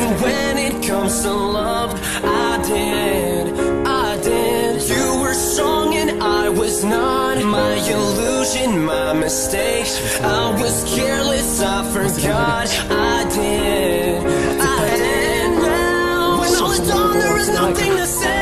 And when it comes to love, I did, I did. You were strong and I was not. My illusion, my mistake. I was careless, I forgot. I did, I did. Now, when all is done, there is nothing to say.